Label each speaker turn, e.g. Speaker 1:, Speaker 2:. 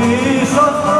Speaker 1: Hadi sakla